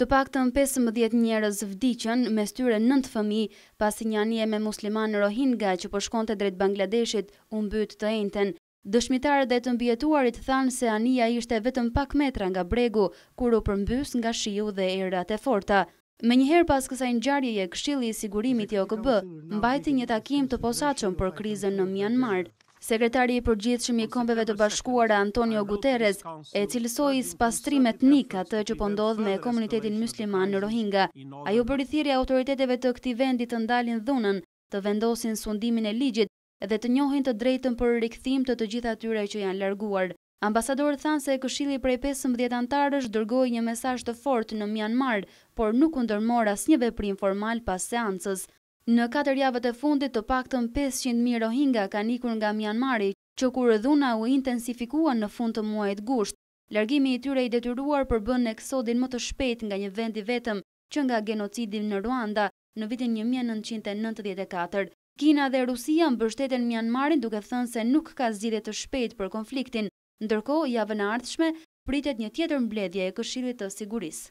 Të paktën pesëmbëdhjetë njerëz vdiqën, mes tyre nëntë fëmijë, pasi një anije me muslimanë Rohingya që po shkonte drejt Bangladeshit u mbyt të enjten. Dëshmitarët dhe të mbijetuarit thanë se anija ishte vetëm pak metra nga bregu kur u përmbys nga shiu dhe erërat e forta. Menjëherë pas kësaj ngjarjeje, Këshilli i Sigurimit i OKB mbajti një takim të posaçëm për krizën në Mianmar. Sekretari i Përgjithshëm i Kombeve të Bashkuara, Antonio Guterres, e cilësoi spastrim etnik atë që po ndodh me komunitetin musliman Rohingya. Ai u bëri thirrje autoriteteve të këtij vendi të ndalin dhunën, të vendosin sundimin e ligjit dhe të njohin të drejtën për rikthim të të gjithë atyre që janë larguar. Ambasadorët thanë se këshilli prej pesëmbëdhjetë anëtarësh dërgoi një mesazh të fortë në Mianmar, por nuk u ndërmor asnjë veprim formal pas seancës. Në katër javët e fundit, të paktën pesëqind mijë Rohingya kanë ikur nga Mianmari, që kur dhuna u intensifikua në fund të muajit gusht. Largimi i tyre i detyruar përbën eksodin më të shpejtë nga një vend i vetëm që nga genocidi në Ruanda në vitin një mijë e nëntëqind e nëntëdhjetë e katër. Kina dhe Rusia mbështetën Mjanmarin duke thënë se nuk ka zgjidhje të shpejtë për konfliktin. Ndërkohë, javën e ardhshme pritet një tjetër mbledhje e Këshillit të Sigurisë.